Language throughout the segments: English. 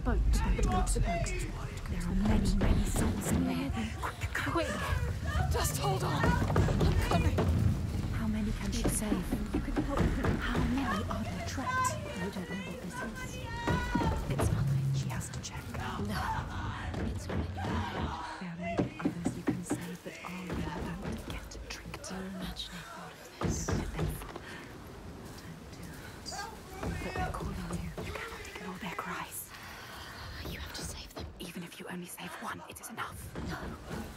boat. The boat, the boat. There are many, many souls in there. Quick, quick. Just hold on. I'm coming. How many can she save? You can help. How many are there trapped? You don't know what this is. It's nothing. She has to check. No. It's all in. There may be others you can save, but are you going to get tricked? Imagining all of this. Don't let them fall. Don't do it. But they're calling you. You cannot ignore their cries. You have to save them. Save one, it is enough. No.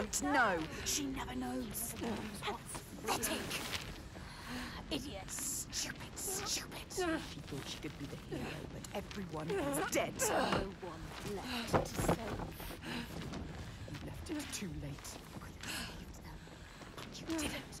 Don't know. She never knows. Pathetic. Idiot. Stupid, stupid. She thought she could be the hero, but everyone is dead. No one left to save. You left it too late. You could have saved them. But you didn't.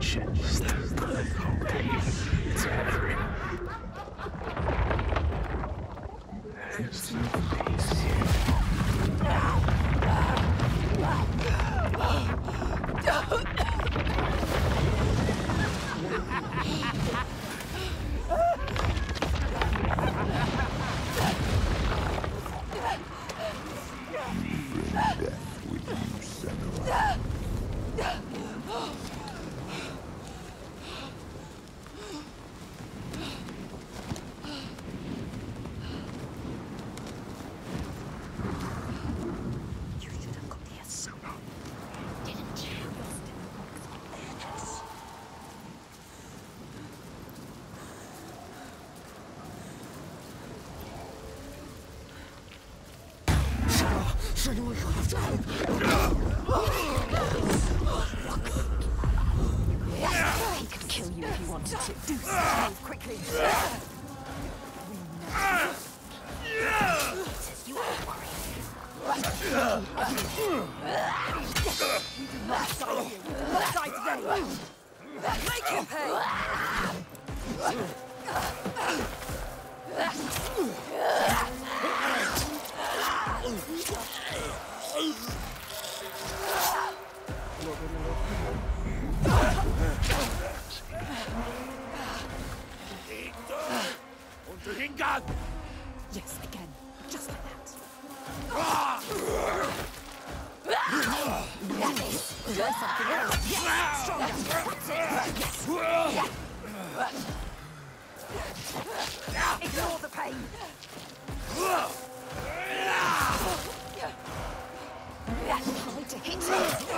in He could kill you if he wanted to. Do so. Quickly. You are worried. We do not die here. We do not die today. Make him pay. Yes, again. Just like that. Ignore the pain. To hit him.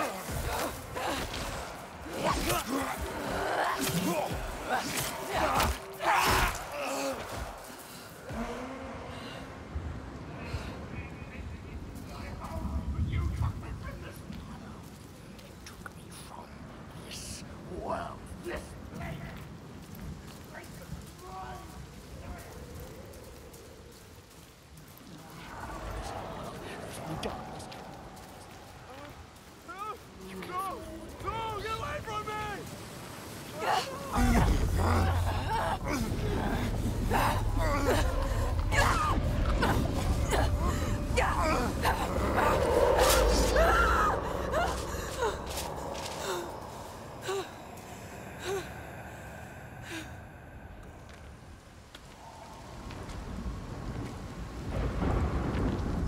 took me from this world, this day.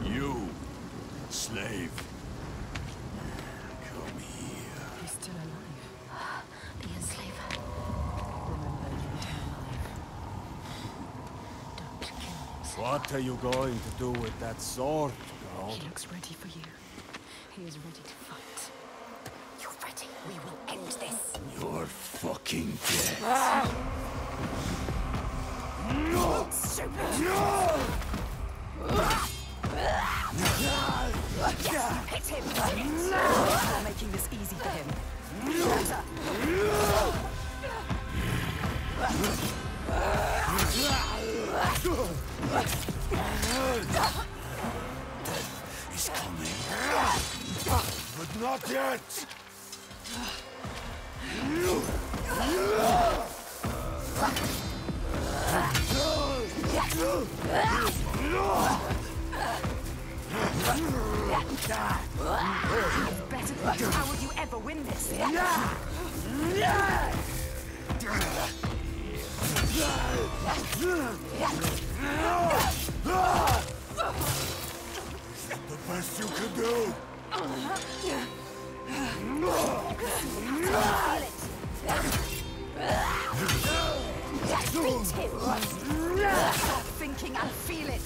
You, slave. Come here. He's still alive. The enslaver. Remember, you're alive. Don't kill him. What are you going to do with that sword, girl? He looks ready for you. He is ready to fight. You're ready. We will end this. You're fucking dead. Hit him! You're making this easy for him. He's coming. But not yet. Better than. How will you ever win this? The Stop thinking and feel it.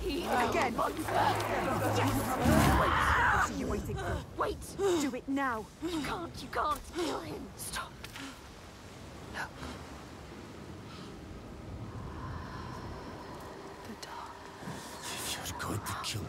Again! Yes! What are you waiting for? Wait! Do it now! You can't, you can't kill him. Stop. The dark you're going to kill me,